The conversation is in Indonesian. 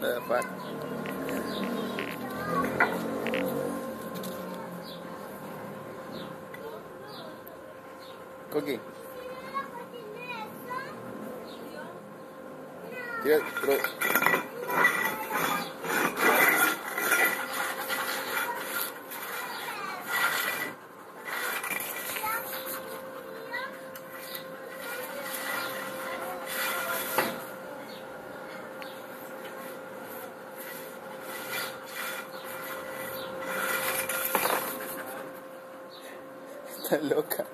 fuck? Cookie. Tira, terus. Loca.